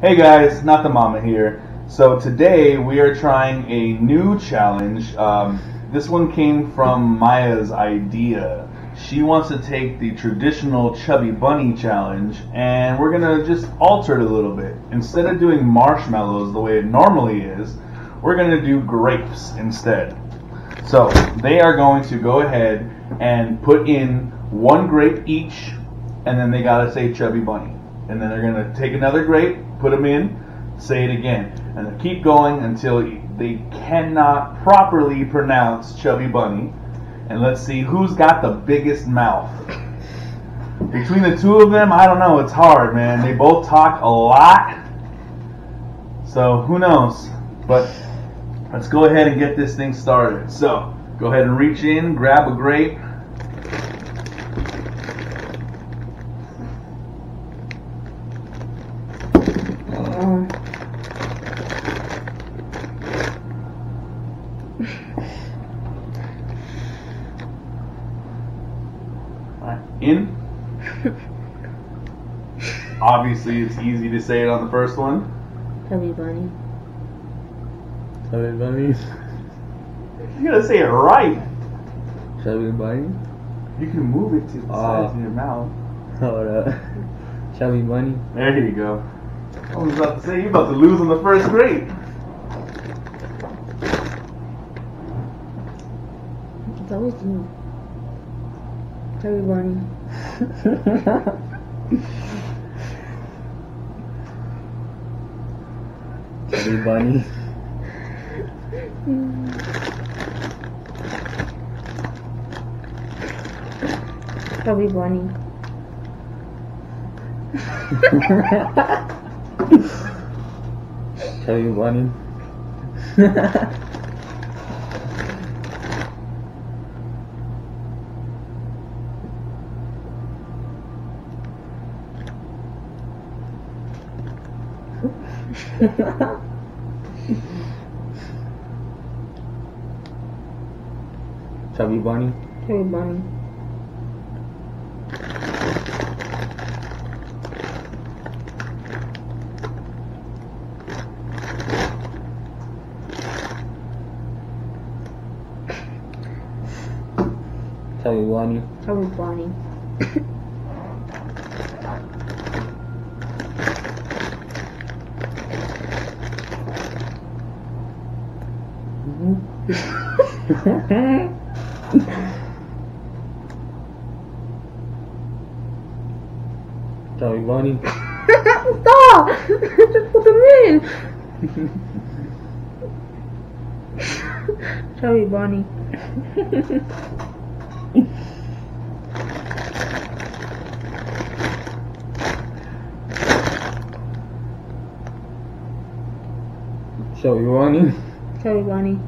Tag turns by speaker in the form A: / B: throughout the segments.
A: Hey guys, not the mama here. So today we are trying a new challenge. Um, this one came from Mya's idea. She wants to take the traditional chubby bunny challenge and we're gonna just alter it a little bit. Instead of doing marshmallows the way it normally is, we're gonna do grapes instead. So they are going to go ahead and put in one grape each and then they gotta say chubby bunny. And then they're gonna take another grape, put them in, say it again, and keep going until they cannot properly pronounce chubby bunny. And let's see who's got the biggest mouth. Between the two of them, I don't know. It's hard, man. They both talk a lot. So who knows? But let's go ahead and get this thing started. So go ahead and reach in, grab a grape. In. Obviously, it's easy to say it on the first one.
B: chubby bunny.
C: Chubby bunny.
A: You gotta say it right.
C: Chubby bunny.
A: You can move it to the
C: Ah.
A: sides of your mouth.
C: Hold up. Chubby bunny.
A: There you go. I was about to say, you're about to lose on the first grade.
B: It's always you. Everybody.
C: you Bunny.
B: Tubby Bunny.
C: Tubby Bunny. Chubby bunny.
B: Chubby bunny.
C: Chubby bunny.
B: Chubby bunny.
C: Ah! Sorry, Bonnie.
B: Stop! Just put them in!
C: Sorry, Bonnie.
B: Sorry, Bonnie. Sorry, Bonnie.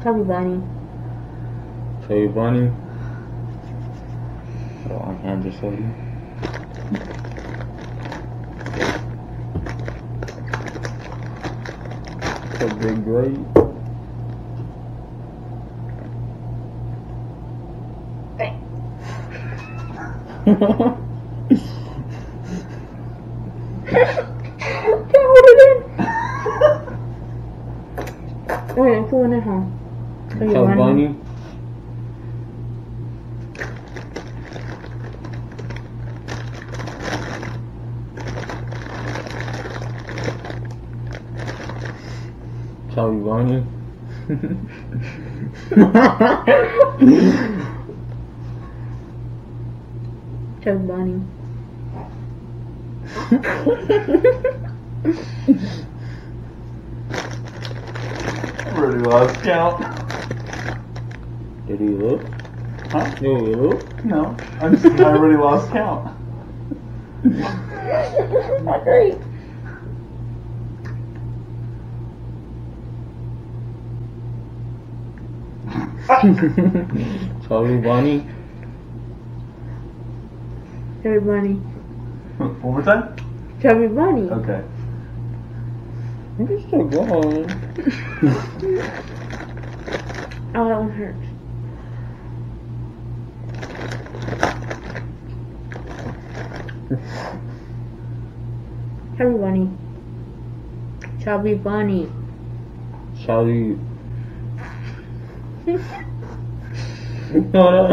C: Tell me, Bonnie. Tell you, Bonnie. So I'm here just for. something
B: Can't hold it? Wait, I'm pulling it home.
C: Are you? Chubby bunny.
B: Chubby bunny.
A: I lost count.
C: Did he look?
A: Huh?
C: Did he look?
A: No, I'm just I already lost count.
B: Not great.
C: Chubby bunny.
B: Chubby bunny.
A: One more time?
B: Chubby bunny.
A: Okay.
C: You're still going.
B: Oh, that one hurts. Chubby bunny. Chubby bunny.
C: Shall you? No, no.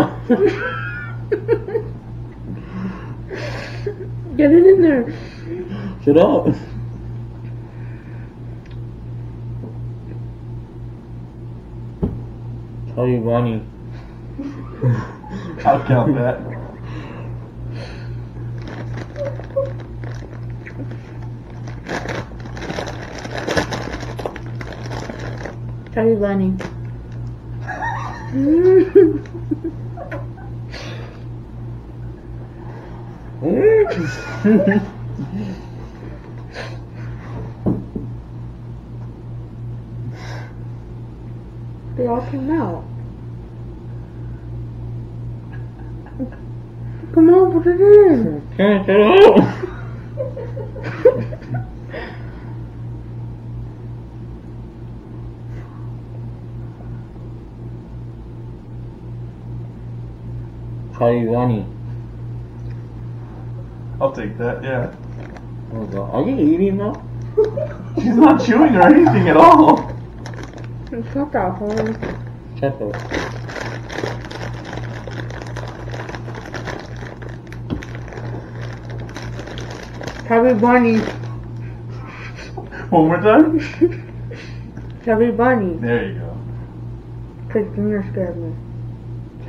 B: Get it in there.
C: Shut up. Tell you, Bonnie.
A: I'll count that.
B: Chubby bunny. They all came out. Come on, put it in.
C: Can't shut up. Tell you,
A: I'll take that, yeah.
C: Oh God, are you eating now?
A: She's not chewing or anything at all.
B: Shut that home.
C: Shut up.
B: Chubby bunny.
A: One more time?
B: Chubby bunny.
A: There you go.
B: Cause Junior scared me.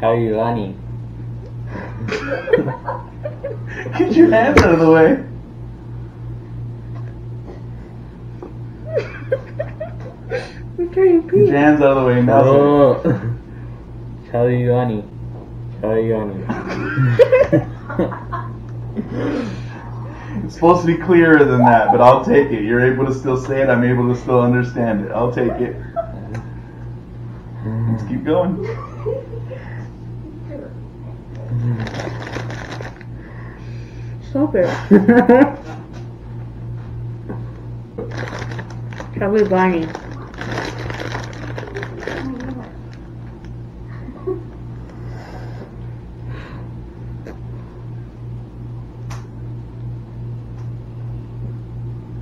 C: Tell you, Bonnie.
A: Get your hands out of the way.
B: You're trying to
A: Get
B: pee.
A: your hands out of the way now.
C: Oh. Tell you, Bonnie. Tell you, Bonnie.
A: It's supposed to be clearer than that, but I'll take it. You're able to still say it. I'm able to still understand it. I'll take it. Let's keep going.
B: Stop it. Bunny.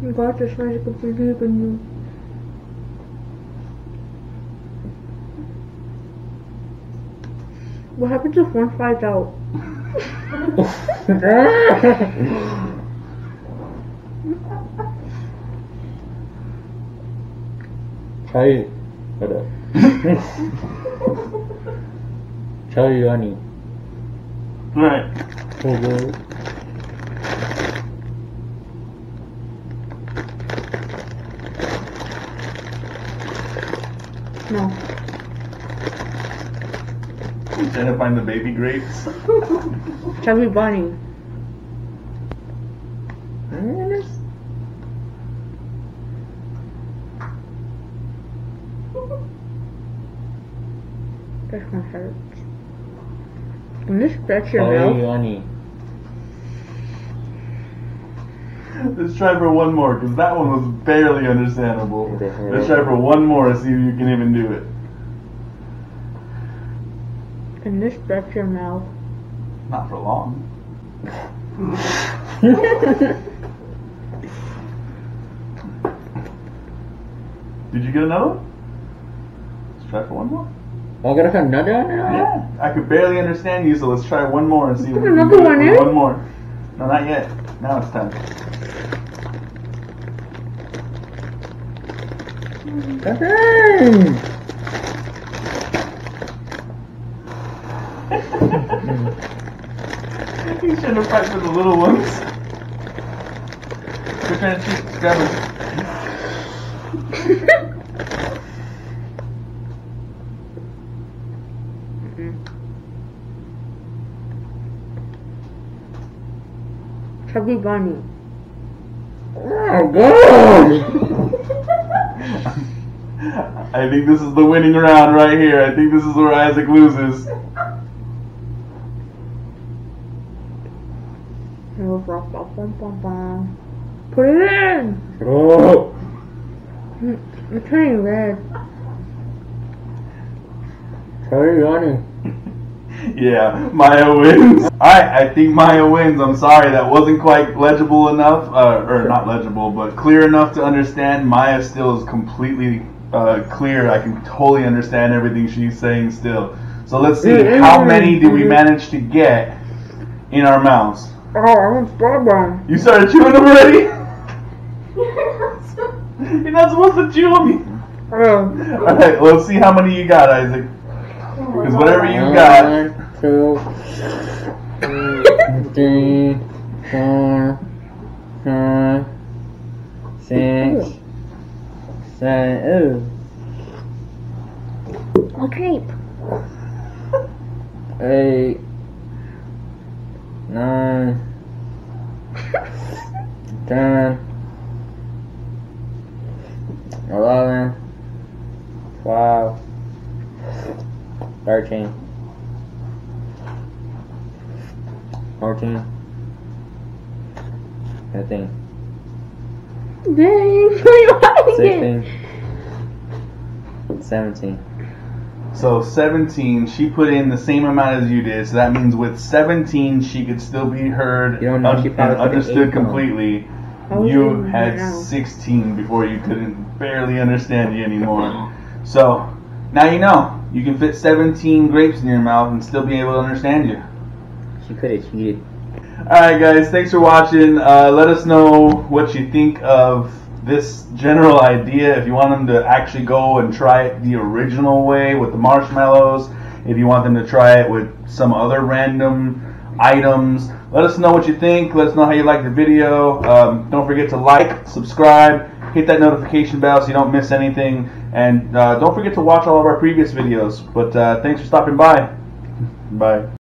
B: You got this of believe in you. What happens if one flies out?
C: Tell you. Hold up. Tell you, Bonnie.
A: Right.
C: Oh, boy.
B: No.
A: Trying to find the baby grapes.
B: Chubby bunny. This one hurts. Can you stretch your
C: Tell you,
B: mouth?
C: Bonnie.
A: Let's try for one more, because that one was barely understandable. Let's try for one more and see if you can even do it.
B: Can you stretch your mouth?
A: Not for long. Did you get another one? Let's try for one more.
C: Oh, got another one now?
A: Yeah, I could barely understand you, so let's try one more and see if we can
B: another one in?
A: One more. No, not yet. Now it's time.
C: Dang.
A: You should have practiced the little ones. Quit trying to. Grab it.
B: Chubby bunny.
C: Oh, God.
A: I think this is the winning round right here. I think this is where Isaac loses.
B: Put it in.
C: Oh!
B: It's turning red.
C: Tell you, honey.
A: Yeah, Mya wins. Alright, I think Mya wins. I'm sorry, that wasn't quite legible enough, uh, or not legible, but clear enough to understand. Mya still is completely uh, clear. I can totally understand everything she's saying still. So let's see, how many did we manage to get in our mouths?
B: Oh, I want strawberry.
A: You started chewing them already? You're not supposed to chew them.
B: Oh,
A: Alright, let's see how many you got, Isaac. Because whatever you got.
C: One, two, three, four, five, six, seven,
B: a cape.
C: ooh, eight, nine, ten, eleven, twelve, thirteen, fourteen, fifteen,
B: Dang, you like it.
C: sixteen, seventeen.
A: So 17, she put in the same amount as you did. So that means with 17, she could still be heard
C: You don't know
A: un- and
C: probably put an
A: understood completely.
B: I was
A: You had
B: now.
A: 16 before you couldn't barely understand you anymore. So now you know. You can fit 17 grapes in your mouth and still be able to understand you.
C: She could have cheated.
A: Alright, guys, thanks for watching. Uh, let us know what you think of this general idea. If you want them to actually go and try it the original way with the marshmallows, if you want them to try it with some other random items, let us know what you think. Let us know how you like the video. Um, don't forget to like, subscribe, hit that notification bell so you don't miss anything. And uh, don't forget to watch all of our previous videos. But uh, thanks for stopping by. Bye.